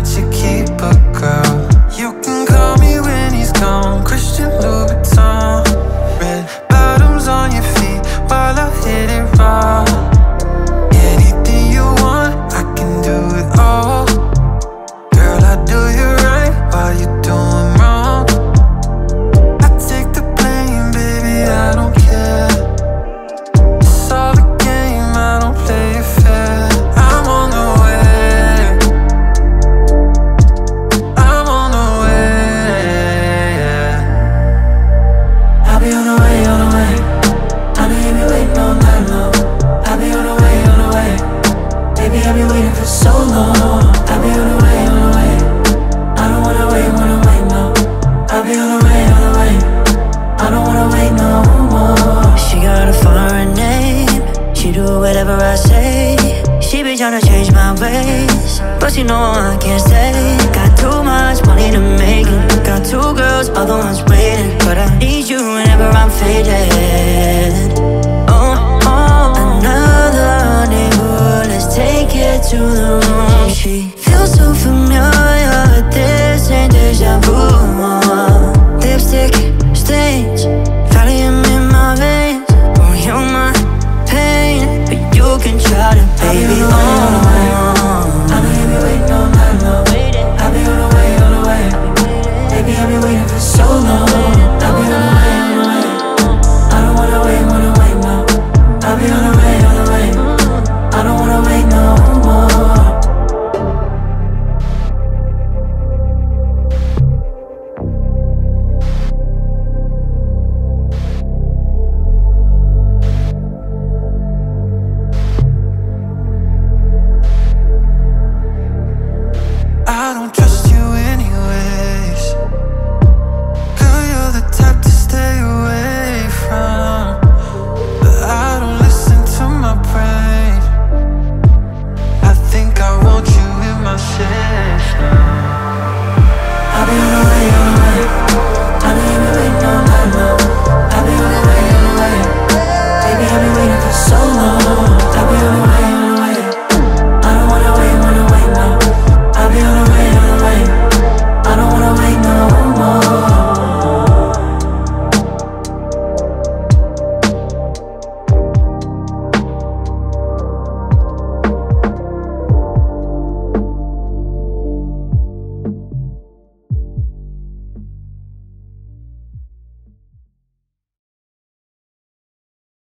To keep a girl. night long I've been on the way, on the way. Baby, I've been waiting for so long. I've been on the way, on the way. I don't wanna wait, wanna wait, no. I've been on the way, on the way. I don't wanna wait no more. She got a foreign name. She do whatever I say. She be tryna change my ways. But she know I can't stay. Got too much money to make it. Got two girls, other ones waiting. But I need you whenever I'm faded.